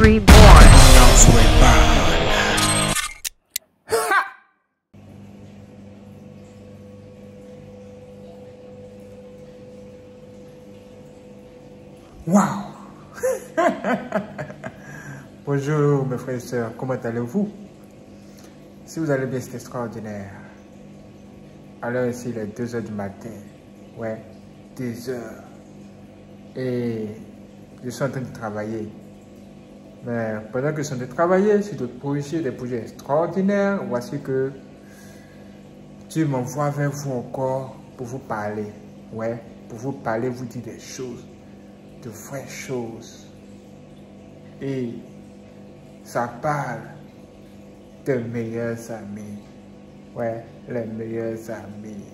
Waouh Bonjour mes frères et sœurs, comment allez-vous? Si vous allez bien, c'est extraordinaire. Alors ici, il est 2 heures du matin. Ouais, 2 heures. Et je suis en train de travailler. Mais pendant que train de travailler sur des projets, des projets extraordinaires, voici que Dieu m'envoie vers vous encore pour vous parler. Ouais, pour vous parler, vous dire des choses, de vraies choses. Et ça parle de meilleurs amis. Ouais, les meilleurs amis.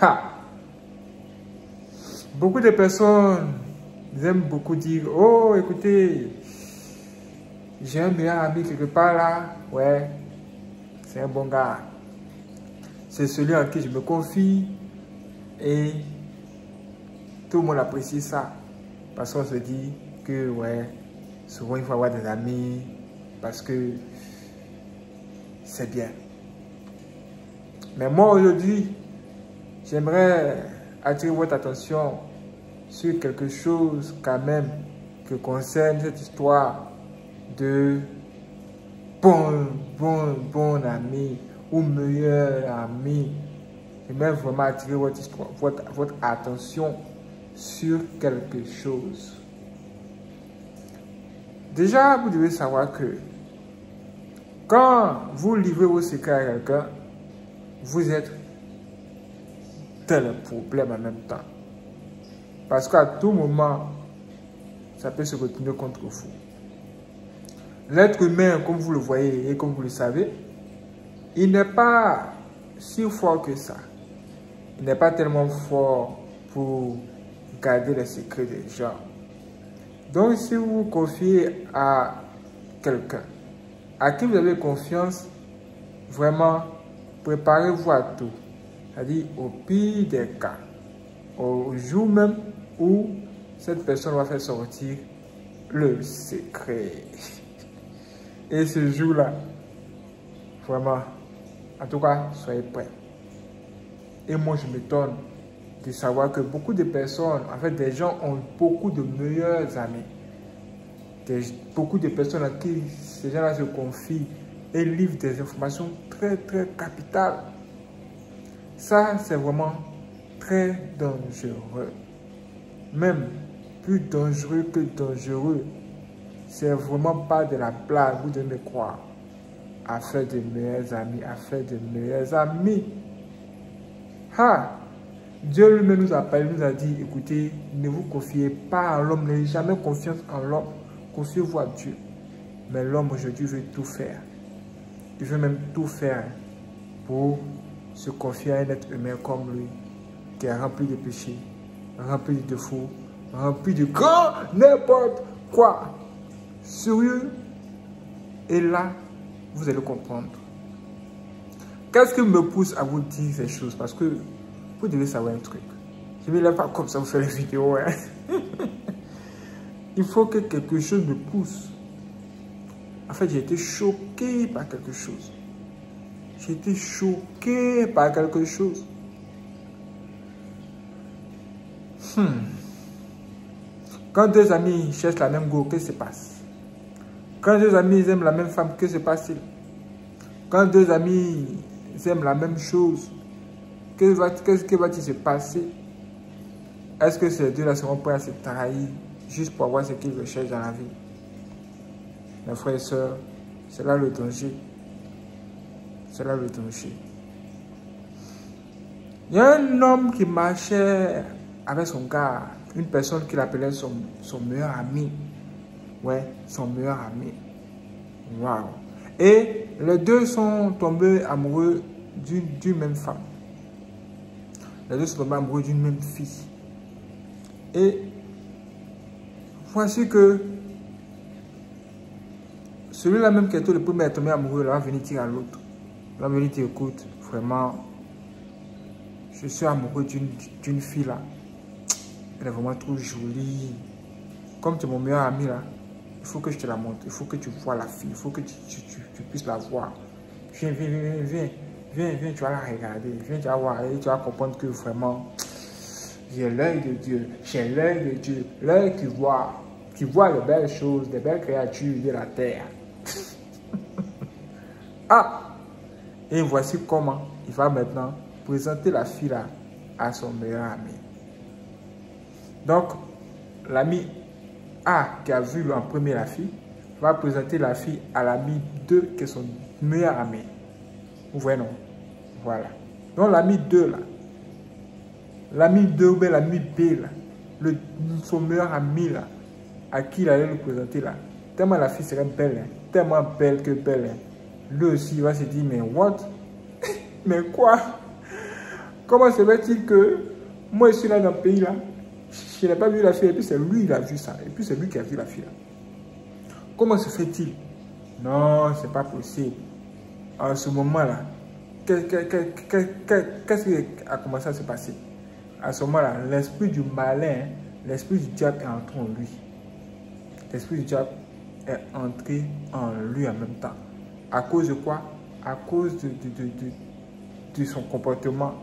Ha! Beaucoup de personnes aiment beaucoup dire Oh, écoutez, j'ai un meilleur ami quelque part là. Ouais, c'est un bon gars. C'est celui en qui je me confie. Et tout le monde apprécie ça. Parce qu'on se dit que, ouais, souvent il faut avoir des amis. Parce que c'est bien. Mais moi aujourd'hui, j'aimerais attirer votre attention sur quelque chose quand même qui concerne cette histoire de bon, bon, bon ami ou meilleur ami. J'aimerais vraiment attirer votre, histoire, votre, votre attention sur quelque chose. Déjà, vous devez savoir que quand vous livrez vos secrets à quelqu'un, vous êtes dans problème en même temps. Parce qu'à tout moment, ça peut se retourner contre vous. L'être humain, comme vous le voyez et comme vous le savez, il n'est pas si fort que ça. Il n'est pas tellement fort pour garder les secrets des gens. Donc, si vous vous confiez à quelqu'un à qui vous avez confiance, vraiment, préparez-vous à tout. C'est-à-dire au pire des cas, au jour même où cette personne va faire sortir le secret. Et ce jour-là, vraiment, en tout cas, soyez prêts. Et moi, je m'étonne de savoir que beaucoup de personnes, en fait, des gens ont beaucoup de meilleurs amis. Des, beaucoup de personnes à qui ces gens-là se confient et livrent des informations très, très capitales. Ça, c'est vraiment très dangereux. Même plus dangereux que dangereux. C'est vraiment pas de la blague, vous devez croire. À faire de meilleurs amis, à faire de meilleurs amis. Ha! Dieu lui-même nous a parlé, nous a dit, écoutez, ne vous confiez pas à l'homme, n'ayez jamais confiance en l'homme, confiez-vous à Dieu. Mais l'homme aujourd'hui veut tout faire. Il veut même tout faire pour se confier à un être humain comme lui, qui est rempli de péchés, rempli de défauts, rempli de grand n'importe quoi. Sérieux? Et là, vous allez comprendre. Qu'est-ce qui me pousse à vous dire ces choses? Parce que vous devez savoir un truc. Je ne vais pas comme ça vous faire les vidéos. Hein. Il faut que quelque chose me pousse. En fait, j'ai été choqué par quelque chose. J'ai été choqué par quelque chose. Hmm. Quand deux amis cherchent la même go, qu'est-ce qui se passe? Quand deux amis aiment la même femme, que se passe-t-il? Quand deux amis aiment la même chose, qu'est-ce qui va-t-il se passer? Est-ce que ces deux-là seront prêts à se trahir juste pour avoir ce qu'ils recherchent dans la vie? Mes frères et sœurs, c'est là le danger. C'est là le danger. Il y a un homme qui marchait avec son gars, une personne qu'il appelait son, son meilleur ami. Ouais, son meilleur ami. Waouh. Et les deux sont tombés amoureux d'une même femme. Les deux sont tombés amoureux d'une même fille. Et voici que celui-là même qui était le premier à tomber amoureux, là, va dire à l'autre. Va venir dire, écoute, vraiment, je suis amoureux d'une fille là. Elle est vraiment trop jolie. Comme tu es mon meilleur ami là, il faut que je te la montre. Il faut que tu vois la fille. Il faut que tu, puisses la voir. Viens, viens, viens, viens. Viens, viens, tu vas la regarder. Viens, tu vas voir. Et tu vas comprendre que vraiment, j'ai l'œil de Dieu. J'ai l'œil de Dieu. L'œil qui voit. Qui voit les belles choses, les belles créatures de la terre. ah! Et voici comment il va maintenant présenter la fille là à son meilleur ami. Donc, l'ami A qui a vu en premier la fille va présenter la fille à l'ami 2 qui est son meilleur ami. Vous voyez non? Voilà. Donc l'ami 2 là, l'ami 2 ou bien l'ami B là, le, son meilleur ami là, à qui il allait le présenter là, tellement la fille serait belle, hein, tellement belle que belle. Hein. Lui aussi va se dire, mais what? Mais quoi? Comment se fait-il que moi je suis là dans le pays là Je n'ai pas vu la fille et puis c'est lui qui a vu ça. Et puis c'est lui qui a vu la fille. Comment se fait-il? Non, c'est pas possible. En ce moment-là, qu'est-ce qui a commencé à se passer? À ce moment-là, l'esprit du malin, l'esprit du diable est entré en lui. L'esprit du diable est entré en lui en même temps. À cause de quoi? À cause de son comportement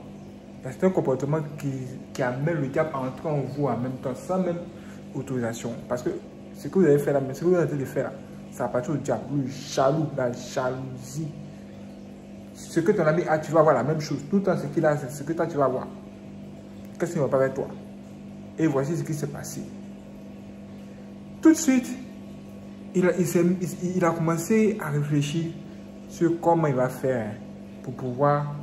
c'est un comportement qui, amène le diable à entrer en vous en même temps, sans même autorisation. Parce que ce que vous avez fait là, ce que vous avez fait là, ça appartient au diable, le jaloux, la jalousie. Ce que ton ami a, tu vas voir la même chose. Tout le temps, ce qu'il a, c'est ce que toi, tu vas voir. Qu'est-ce qui ne va pas avec toi? Et voici ce qui s'est passé. Tout de suite, il a commencé à réfléchir sur comment il va faire pour pouvoir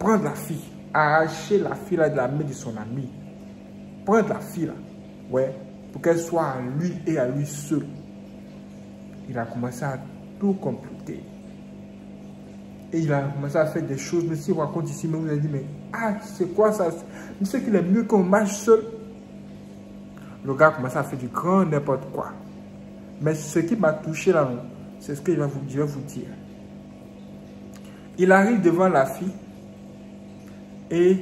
prendre la fille, arracher la fille là de la main de son ami. Prendre la fille là, ouais, pour qu'elle soit à lui et à lui seul. Il a commencé à tout compléter. Et il a commencé à faire des choses, mais si on raconte ici, mais vous avez dit, mais ah, c'est quoi ça? Je sais qu'il est mieux qu'on marche seul. Le gars a commencé à faire du grand n'importe quoi. Mais ce qui m'a touché là, c'est ce que je vais vous dire. Il arrive devant la fille et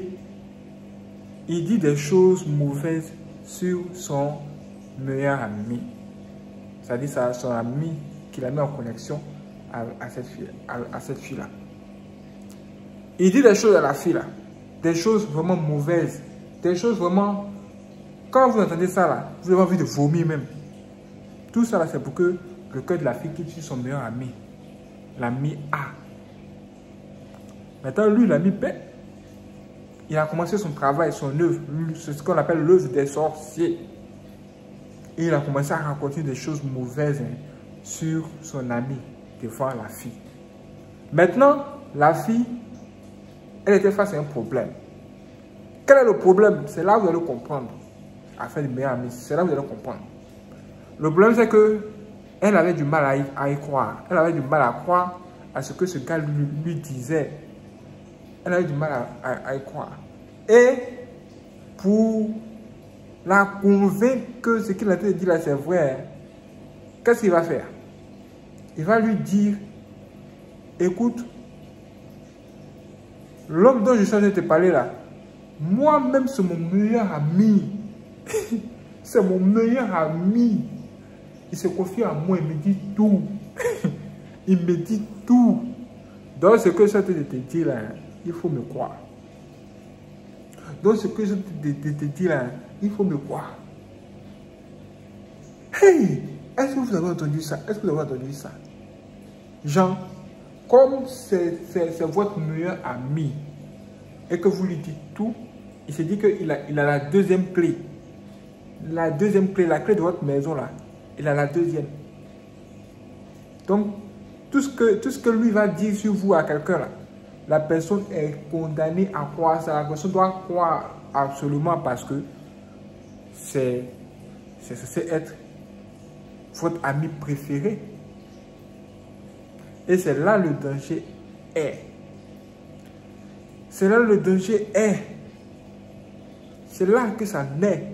il dit des choses mauvaises sur son meilleur ami. C'est-à-dire son ami qu'il a mis en connexion à, cette fille, à, fille-là. Il dit des choses à la fille-là, des choses vraiment mauvaises, des choses vraiment... Quand vous entendez ça là, vous avez envie de vomir même. Tout ça c'est pour que le cœur de la fille qui tue son meilleur ami, l'ami A. Maintenant, lui, l'ami B, il a commencé son travail, son œuvre, ce qu'on appelle l'œuvre des sorciers. Et il a commencé à raconter des choses mauvaises hein, sur son ami devant la fille. Maintenant, la fille, elle était face à un problème. Quel est le problème? C'est là où vous allez comprendre. Afin de meilleur ami, c'est là où vous allez comprendre. Le problème, c'est que elle avait du mal à y, croire. Elle avait du mal à croire à ce que ce gars lui disait elle a eu du mal à, y croire. Et pour la convaincre que ce qu'il a dit là, c'est vrai, qu'est-ce qu'il va faire? Il va lui dire, écoute, l'homme dont je suis en train de te parler là, moi-même, c'est mon meilleur ami. c'est mon meilleur ami. Il se confie à moi, il me dit tout. il me dit tout. Donc, ce que je suis en train de te dire là, il faut me croire. Donc ce que je te, dis là, il faut me croire. Hey, est-ce que vous avez entendu ça? Est-ce que vous avez entendu ça? Jean, comme c'est votre meilleur ami et que vous lui dites tout, il se dit qu'il a, il a la deuxième clé. La deuxième clé, la clé de votre maison là, il a la deuxième. Donc, tout ce que, tout ce que lui va dire sur vous à quelqu'un là, la personne est condamnée à croire ça. La personne doit croire absolument parce que c'est être votre ami préféré. Et c'est là le danger est. C'est là le danger est. C'est là que ça naît.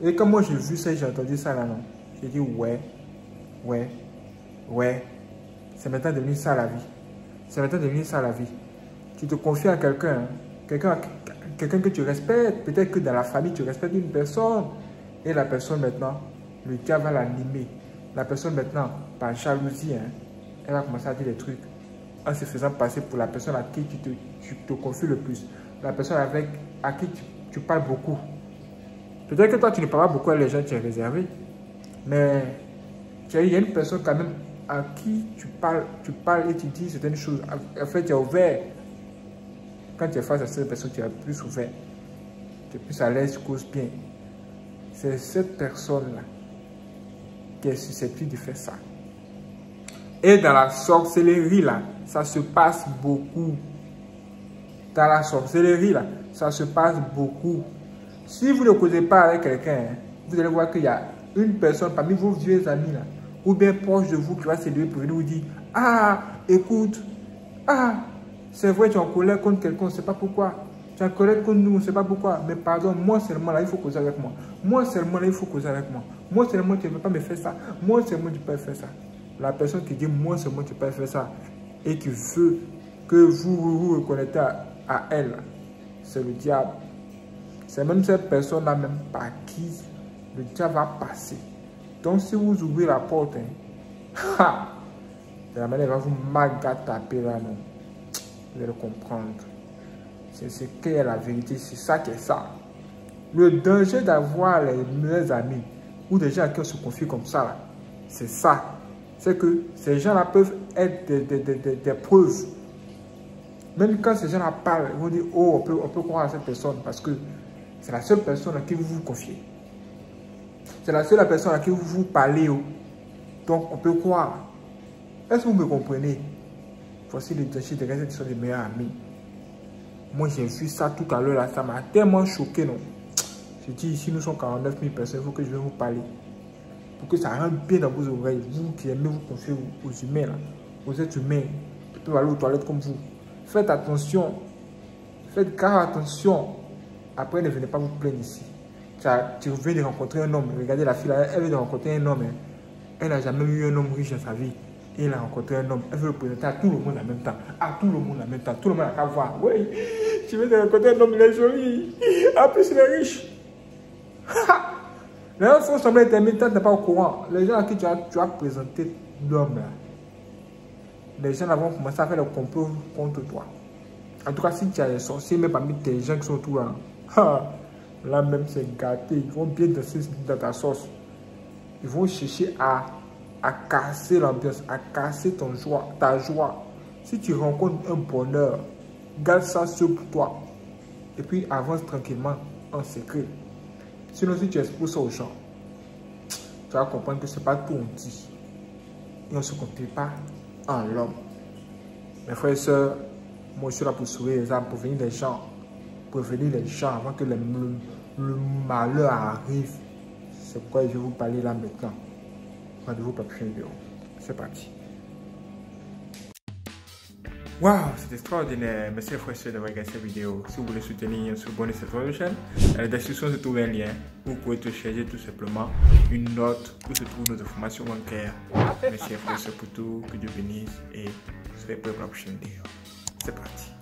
Et quand moi j'ai vu ça, j'ai entendu ça là, non. J'ai dit ouais, ouais, ouais. C'est maintenant devenu ça la vie. C'est maintenant devenu ça la vie tu te confies à quelqu'un, quelqu'un quelqu'un que tu respectes, peut-être que dans la famille tu respectes une personne, et la personne maintenant le diable va l'animer. La personne maintenant, par jalousie, hein, elle va commencer à dire des trucs en se faisant passer pour la personne à qui tu te, tu te confies le plus. La personne avec, à qui tu, parles beaucoup. Peut-être que toi, tu ne parles pas beaucoup à les gens, tu es réservé. Mais il y a une personne quand même à qui tu parles, tu parles et tu dis certaines choses. En fait, tu es ouvert. Quand tu es face à cette personne, tu es plus ouvert. Tu es plus à l'aise, tu causes bien. C'est cette personne-là qui est susceptible de faire ça. Et dans la sorcellerie, là, ça se passe beaucoup. Dans la sorcellerie, là, ça se passe beaucoup. Si vous ne causez pas avec quelqu'un, hein, vous allez voir qu'il y a une personne parmi vos vieux amis, là, ou bien proche de vous, qui va s'élever pour venir vous dire Ah, écoute, ah, c'est vrai, tu es en colère contre quelqu'un, on ne sait pas pourquoi. Tu es en colère contre nous, on ne sait pas pourquoi. Mais pardon, moi seulement, là, il faut causer avec moi. Moi seulement, là, il faut causer avec moi. Moi seulement, tu ne peux pas me faire ça. Moi seulement, tu peux faire ça. La personne qui dit moi seulement, tu peux faire ça et qui veut que vous vous, reconnaissez à, elle, c'est le diable. C'est même cette personne-là même par qui le diable va passer. Donc si vous ouvrez la porte, hein, la manière va vous taper là, non. Allez comprendre. C'est ce qu'est la vérité, c'est ça qui est ça. Le danger d'avoir les meilleurs amis ou des gens à qui on se confie comme ça, c'est ça c'est que ces gens-là peuvent être des, preuves. Même quand ces gens-là parlent, ils vont dire, oh, on peut, on peut croire à cette personne parce que c'est la seule personne à qui vous vous confiez. C'est la seule personne à qui vous vous parlez. Oh. Donc, on peut croire. Est-ce que vous me comprenez? Voici les déchets de qui sont des meilleurs amis. Moi, j'ai vu ça tout à l'heure, là. Ça m'a tellement choqué, non J'ai dit, ici, nous sommes 49 000 personnes, il faut que je vienne vous parler pour que ça rentre bien dans vos oreilles. Vous qui aimez vous confier aux humains, là, aux êtres humains, qui peuvent aller aux toilettes comme vous. Faites attention. Faites grave attention. Après, ne venez pas vous plaindre ici. Tu viens de rencontrer un homme. Regardez la fille, elle vient de rencontrer un homme. Hein. Elle n'a jamais eu un homme riche dans sa vie. Et a rencontré un homme. Elle veut le présenter à tout le monde en même temps. À tout le monde en même temps. Tout le monde a qu'à voir. Oui, tu viens de rencontrer un homme, il est joli. En plus, il est riche. Les gens font semblant intermittent, tu n'es pas au courant. Les gens à qui tu as, présenté l'homme, les gens vont commencer à faire le complot contre toi. En tout cas, si tu as des sorciers, même parmi tes gens qui sont autour, là, là même c'est gâté. Ils vont bien danser dans ta sauce. Ils vont chercher à, à casser l'ambiance, à casser ton joie, ta joie. Si tu rencontres un bonheur, garde ça sur toi. Et puis avance tranquillement en secret. Sinon, si tu exposes ça aux gens, tu vas comprendre que ce n'est pas tout on dit. Et on ne se compte pas en l'homme. Mes frères et sœurs, moi je suis là pour sauver les âmes, pour venir les gens, pour venir les gens avant que le, le malheur arrive. C'est pourquoi je vais vous parler là maintenant. Rendez-vous pour la prochaine vidéo. C'est parti. Waouh, c'est extraordinaire. Merci frère d'avoir regardé cette vidéo. Si vous voulez soutenir, abonnez cette chaîne. Dans la description se trouve un lien vous pouvez télécharger tout simplement une note où se trouvent nos informations bancaires. Merci frère pour tout. Que Dieu bénisse et soyez prêts pour la prochaine vidéo. C'est parti.